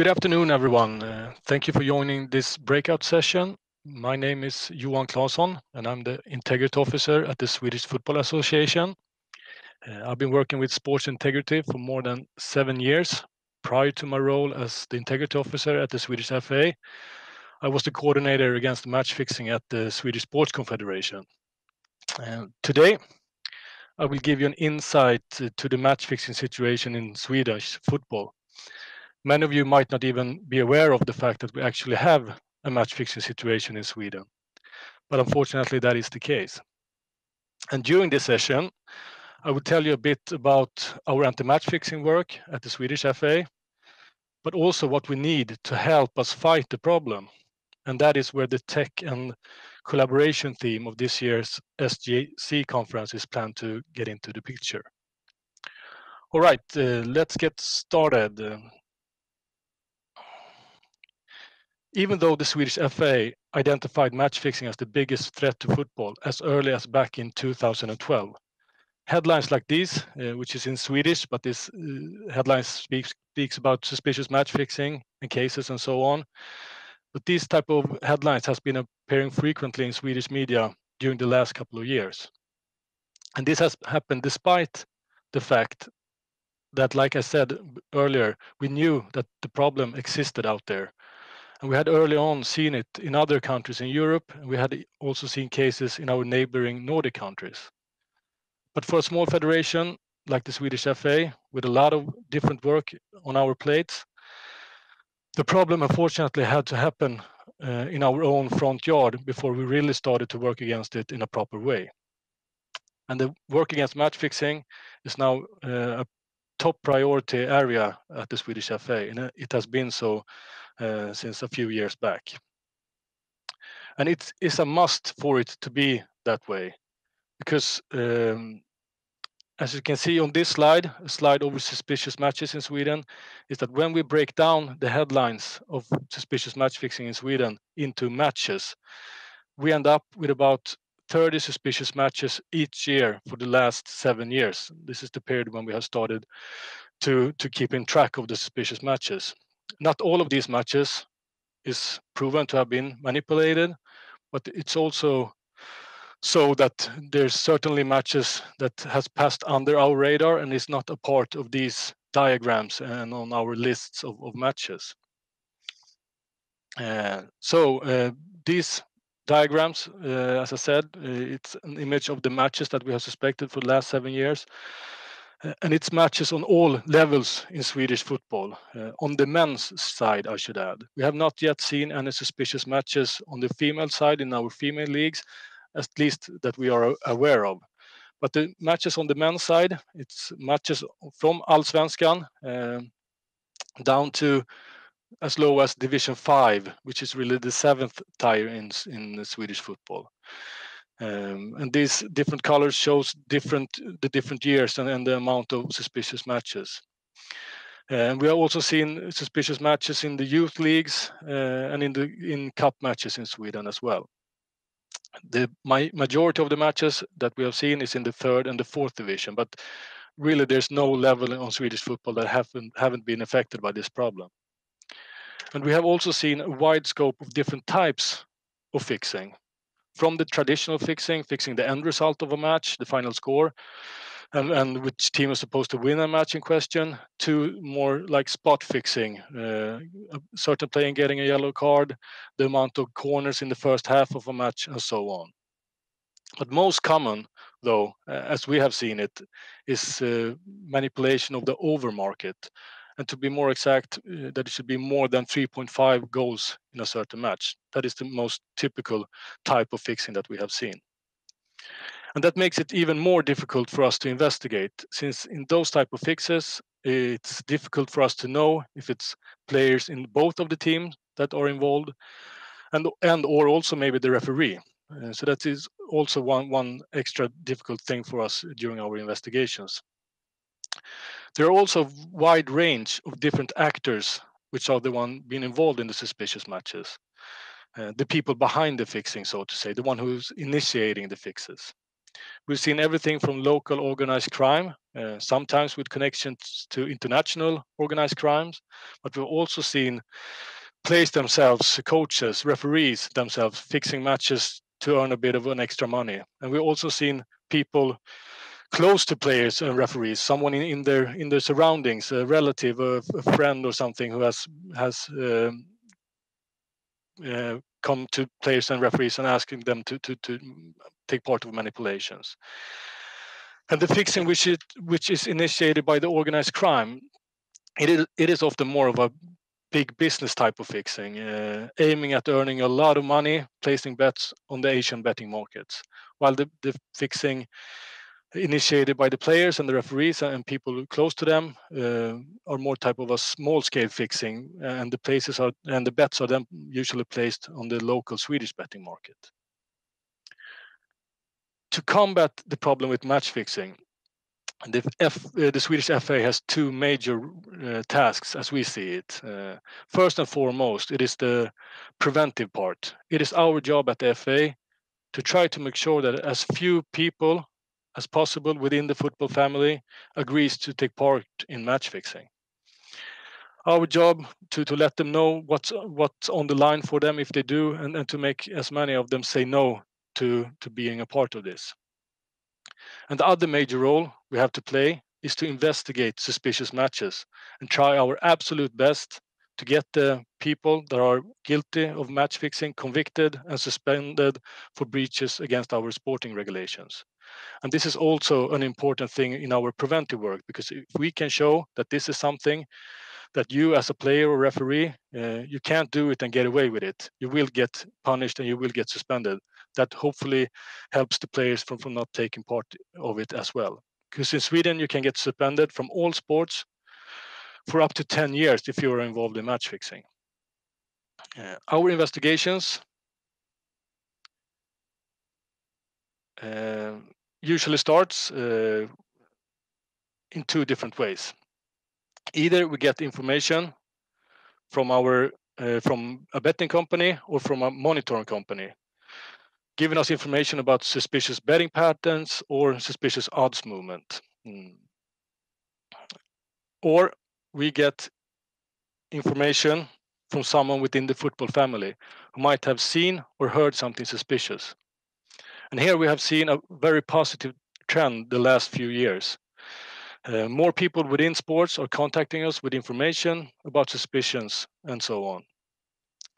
Good afternoon, everyone. Uh, thank you for joining this breakout session. My name is Johan Claesson, and I'm the Integrity Officer at the Swedish Football Association. Uh, I've been working with sports integrity for more than seven years. Prior to my role as the Integrity Officer at the Swedish FA, I was the coordinator against match fixing at the Swedish Sports Confederation. Today, I will give you an insight uh, to the match fixing situation in Swedish football. Many of you might not even be aware of the fact that we actually have a match fixing situation in Sweden, but unfortunately, that is the case. And during this session, I will tell you a bit about our anti-match fixing work at the Swedish FA, but also what we need to help us fight the problem, and that is where the tech and collaboration theme of this year's SGC conference is planned to get into the picture. All right, uh, let's get started. Even though the Swedish FA identified match fixing as the biggest threat to football as early as back in 2012, headlines like this, uh, which is in Swedish, but this uh, headline speaks about suspicious match fixing and cases and so on. But these type of headlines has been appearing frequently in Swedish media during the last couple of years. And this has happened despite the fact that, like I said earlier, we knew that the problem existed out there, and we had early on seen it in other countries in Europe, and we had also seen cases in our neighboring Nordic countries. But for a small federation like the Swedish FA, with a lot of different work on our plates, the problem unfortunately had to happen uh, in our own front yard before we really started to work against it in a proper way. And the work against match fixing is now uh, a top priority area at the Swedish FA, and it has been so Uh, since a few years back. And it is a must for it to be that way because, um, as you can see on this slide, a slide over suspicious matches in Sweden, is that when we break down the headlines of suspicious match fixing in Sweden into matches, we end up with about 30 suspicious matches each year for the last seven years. This is the period when we have started to to keep in track of the suspicious matches. Not all of these matches is proven to have been manipulated, but it's also so that there's certainly matches that has passed under our radar and is not a part of these diagrams and on our lists of matches. Uh, so uh, these diagrams, uh, as I said, it's an image of the matches that we have suspected for the last seven years, and it's matches on all levels in Swedish football. Uh, on the men's side, I should add. We have not yet seen any suspicious matches on the female side in our female leagues, at least that we are aware of. But the matches on the men's side, it's matches from Allsvenskan um, down to as low as Division 5, which is really the seventh tier in Swedish football. Um, and these different colors shows different the different years and and the amount of suspicious matches. And we are also seeing suspicious matches in the youth leagues uh, and in the in cup matches in Sweden as well. The majority of the matches that we have seen is in the third and the fourth division, but really there's no level on Swedish football that haven't haven't been affected by this problem. And we have also seen a wide scope of different types of fixing, from the traditional fixing fixing the end result of a match, the final score, and which team is supposed to win a match in question, to more like spot fixing, uh, a certain player getting a yellow card, the amount of corners in the first half of a match, and so on. But most common, though, as we have seen it, is uh, manipulation of the over market. And to be more exact, uh, that it should be more than 3.5 goals in a certain match. That is the most typical type of fixing that we have seen. And that makes it even more difficult for us to investigate, since in those type of fixes, it's difficult for us to know if it's players in both of the teams that are involved and and or also maybe the referee. Uh, so that is also one one extra difficult thing for us during our investigations. There are also a wide range of different actors which are the one being involved in the suspicious matches. The people behind the fixing, so to say, the one who's initiating the fixes. We've seen everything from local organized crime uh, sometimes with connections to international organized crimes, but we've also seen players themselves, coaches, referees themselves fixing matches to earn a bit of an extra money. And we've also seen people close to players and referees, someone in, in their in their surroundings, a relative, a, a friend, or something who has has um, uh, come to players and referees and asking them to to to take part of manipulations. And the fixing, which is which is initiated by the organized crime, it is it is often more of a big business type of fixing, uh, aiming at earning a lot of money, placing bets on the Asian betting markets, while the, the fixing initiated by the players and the referees and people close to them uh, are more type of a small scale fixing and the places are and the bets are then usually placed on the local swedish betting market to combat the problem with match fixing the, F, uh, the Swedish FA has two major uh, tasks as we see it. Uh, first and foremost, it is the preventive part. It is our job at the FA to try to make sure that as few people as possible within the football family agrees to take part in match fixing. Our job to, to let them know what's what's on the line for them if they do, and, and to make as many of them say no to, to being a part of this. And the other major role we have to play is to investigate suspicious matches and try our absolute best to get the people that are guilty of match fixing convicted and suspended for breaches against our sporting regulations. And this is also an important thing in our preventive work because if we can show that this is something that you as a player or referee, uh, you can't do it and get away with it. You will get punished and you will get suspended. That hopefully helps the players from, from not taking part of it as well. Because in Sweden, you can get suspended from all sports for up to 10 years if you are involved in match fixing. Uh, our investigations uh, usually starts uh, in two different ways. Either we get information from our uh, from a betting company or from a monitoring company, giving us information about suspicious betting patterns or suspicious odds movement. Mm. Or we get information from someone within the football family who might have seen or heard something suspicious. And here we have seen a very positive trend the last few years. Uh, more people within sports are contacting us with information about suspicions and so on.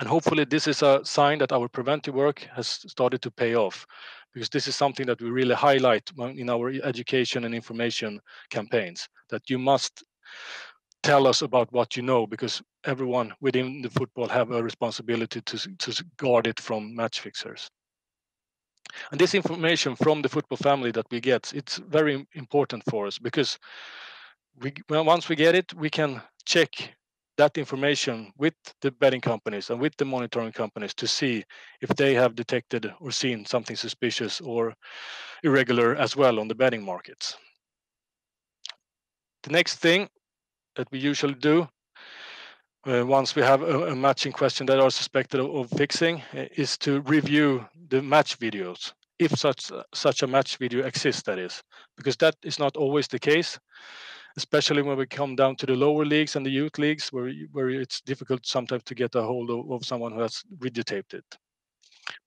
And hopefully, this is a sign that our preventive work has started to pay off because this is something that we really highlight in our education and information campaigns that you must tell us about what you know because everyone within the football have a responsibility to, to guard it from match fixers and this information from the football family that we get it's very important for us because we once we get it we can check that information with the betting companies and with the monitoring companies to see if they have detected or seen something suspicious or irregular as well on the betting markets. The next thing that we usually do uh, once we have a, a, matching question that are suspected of, of, fixing uh, is to review the match videos if such such a match video exists that is because that is not always the case especially when we come down to the lower leagues and the youth leagues where where it's difficult sometimes to get a hold of, of someone who has videotaped it.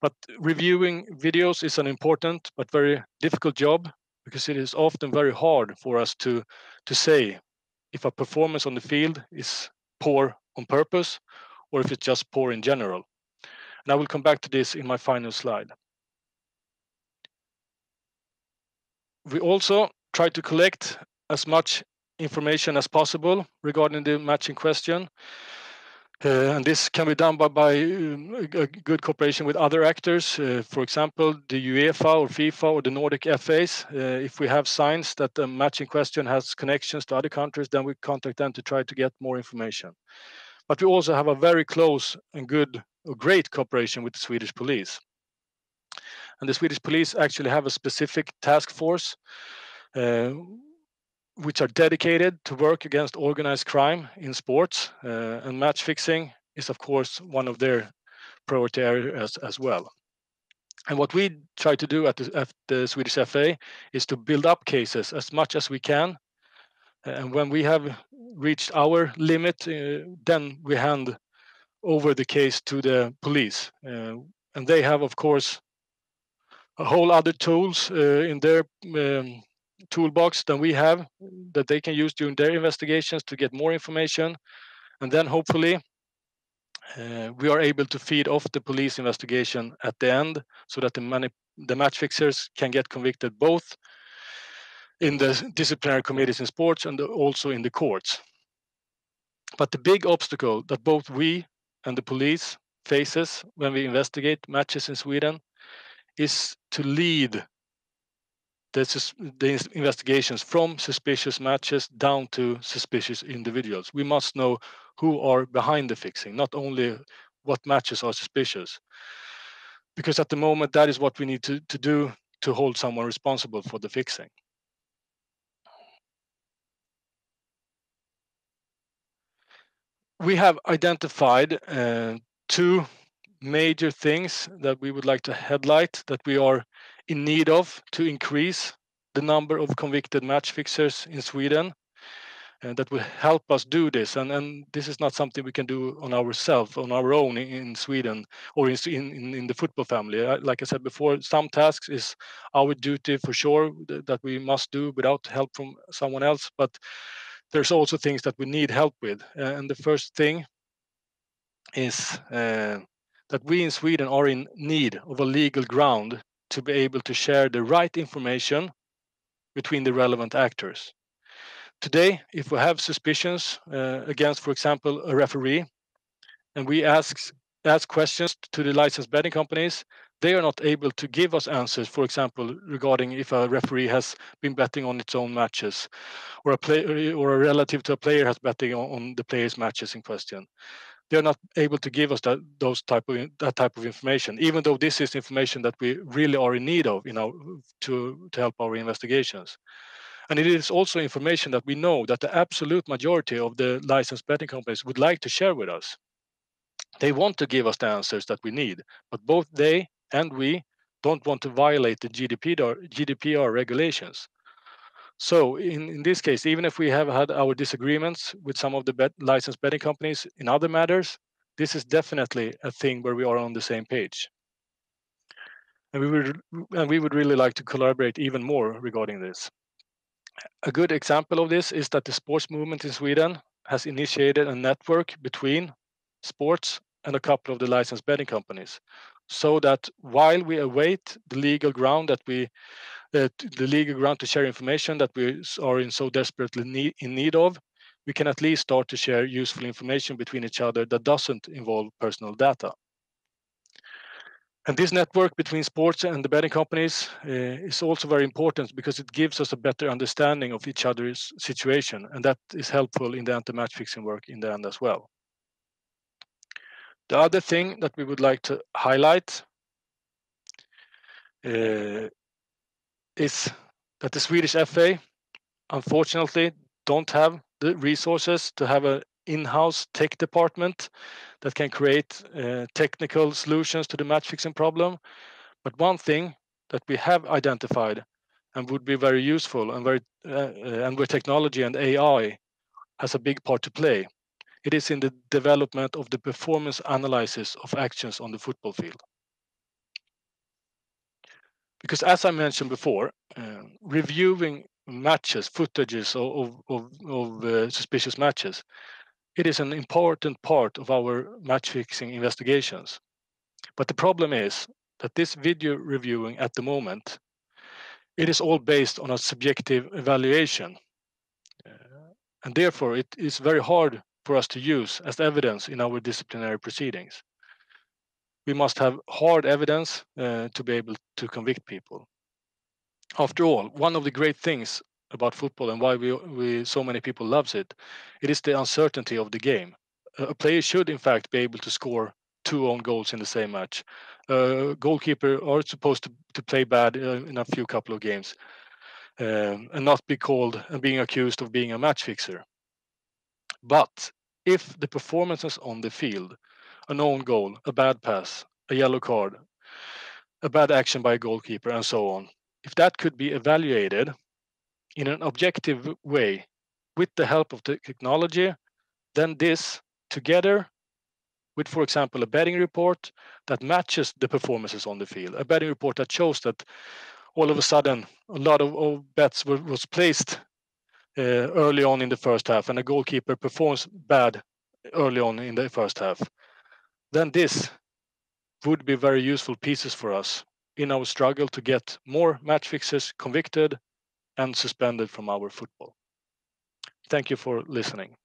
But reviewing videos is an important but very difficult job because it is often very hard for us to to say if a performance on the field is poor on purpose or if it's just poor in general. And I will come back to this in my final slide. We also try to collect as much information as possible regarding the matching question uh, and this can be done by, by um, a good cooperation with other actors, uh, for example, the UEFA or FIFA or the Nordic FAs. Uh, if we have signs that the matching question has connections to other countries, then we contact them to try to get more information. But we also have a very close and good, great cooperation with the Swedish police. And the Swedish police actually have a specific task force uh, which are dedicated to work against organized crime in sports, uh, and match fixing is, of course, one of their priority areas as well. And what we try to do at the, at the Swedish FA is to build up cases as much as we can. And when we have reached our limit, uh, then we hand over the case to the police. Uh, and they have, of course, a whole other tools uh, in their um, toolbox than we have that they can use during their investigations to get more information. And then hopefully uh, we are able to feed off the police investigation at the end so that the, money, the match fixers can get convicted both in the disciplinary committees in sports and also in the courts. But the big obstacle that both we and the police faces when we investigate matches in Sweden is to lead the, the investigations from suspicious matches down to suspicious individuals. We must know who are behind the fixing, not only what matches are suspicious. Because at the moment, that is what we need to, to do to hold someone responsible for the fixing. We have identified uh, two major things that we would like to headlight that we are in need of to increase the number of convicted match fixers in Sweden. Uh, that will help us do this, and, and this is not something we can do on ourselves, on our own in, in Sweden or in, in, in the football family. Like I said before, some tasks is our duty for sure that we must do without help from someone else, but there's also things that we need help with. Uh, and the first thing is uh, that we in Sweden are in need of a legal ground to be able to share the right information between the relevant actors. Today, if we have suspicions uh, against, for example, a referee, and we ask ask questions to the licensed betting companies, they are not able to give us answers, for example, regarding if a referee has been betting on its own matches, or a player or a relative to a player has betting on, on the player's matches in question. They're not able to give us that those type of that type of information even though this is information that we really are in need of you know to to help our investigations. And it is also information that we know that the absolute majority of the licensed betting companies would like to share with us. They want to give us the answers that we need but both they and we don't want to violate the gdpr gdpr regulations so in, in this case, even if we have had our disagreements with some of the bet, licensed betting companies in other matters, this is definitely a thing where we are on the same page. And we would and we would really like to collaborate even more regarding this. A good example of this is that the sports movement in Sweden has initiated a network between sports and a couple of the licensed betting companies so that while we await the legal ground that we the, the legal ground to share information that we are in so desperately need, in need of, we can at least start to share useful information between each other that doesn't involve personal data. And this network between sports and the betting companies uh, is also very important because it gives us a better understanding of each other's situation, and that is helpful in the anti-match fixing work in the end as well. The other thing that we would like to highlight uh, is that the Swedish FA, unfortunately, don't have the resources to have an in-house tech department that can create uh, technical solutions to the match fixing problem. But one thing that we have identified and would be very useful and very uh, and where technology and AI has a big part to play, it is in the development of the performance analysis of actions on the football field because as I mentioned before, uh, reviewing matches, footages of, of, of uh, suspicious matches, it is an important part of our match fixing investigations. But the problem is that this video reviewing at the moment, it is all based on a subjective evaluation. Uh, and therefore, it is very hard for us to use as evidence in our disciplinary proceedings we must have hard evidence uh, to be able to convict people. After all, one of the great things about football and why we, we so many people loves it, it is the uncertainty of the game. A player should in fact be able to score two own goals in the same match. Uh, goalkeeper are supposed to, to play bad uh, in a few couple of games um, and not be called and being accused of being a match fixer. But if the performances on the field an own goal, a bad pass, a yellow card, a bad action by a goalkeeper, and so on. If that could be evaluated in an objective way with the help of the technology, then this together with, for example, a betting report that matches the performances on the field, a betting report that shows that all of a sudden a lot of, of bets were, was placed Eh, early on in the first half and a goalkeeper performs bad early on in the first half, then this would be very useful pieces for us in our struggle to get more match fixes convicted and suspended from our football. Thank you for listening.